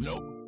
Nope.